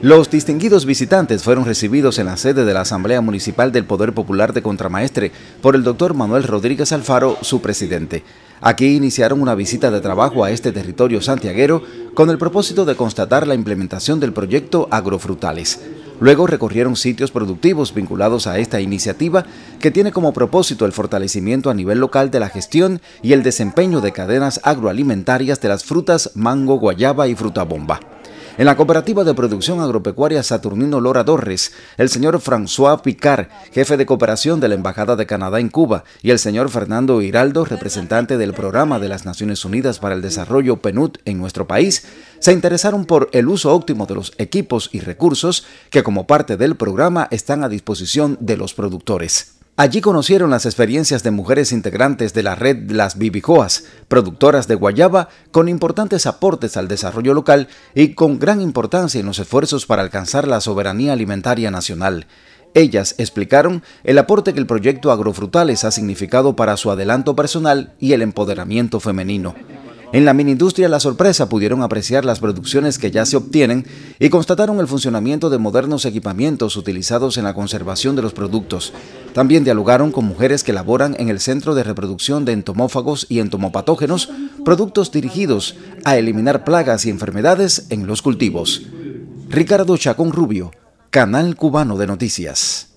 Los distinguidos visitantes fueron recibidos en la sede de la Asamblea Municipal del Poder Popular de Contramaestre por el doctor Manuel Rodríguez Alfaro, su presidente. Aquí iniciaron una visita de trabajo a este territorio santiaguero con el propósito de constatar la implementación del proyecto Agrofrutales. Luego recorrieron sitios productivos vinculados a esta iniciativa que tiene como propósito el fortalecimiento a nivel local de la gestión y el desempeño de cadenas agroalimentarias de las frutas mango, guayaba y fruta bomba. En la cooperativa de producción agropecuaria Saturnino Lora Torres, el señor François Picard, jefe de cooperación de la Embajada de Canadá en Cuba, y el señor Fernando Hiraldo, representante del Programa de las Naciones Unidas para el Desarrollo PNUD en nuestro país, se interesaron por el uso óptimo de los equipos y recursos que como parte del programa están a disposición de los productores. Allí conocieron las experiencias de mujeres integrantes de la red Las Bibijoas, productoras de guayaba con importantes aportes al desarrollo local y con gran importancia en los esfuerzos para alcanzar la soberanía alimentaria nacional. Ellas explicaron el aporte que el proyecto Agrofrutales ha significado para su adelanto personal y el empoderamiento femenino. En la mini-industria La Sorpresa pudieron apreciar las producciones que ya se obtienen y constataron el funcionamiento de modernos equipamientos utilizados en la conservación de los productos. También dialogaron con mujeres que laboran en el Centro de Reproducción de Entomófagos y Entomopatógenos, productos dirigidos a eliminar plagas y enfermedades en los cultivos. Ricardo Chacón Rubio, Canal Cubano de Noticias.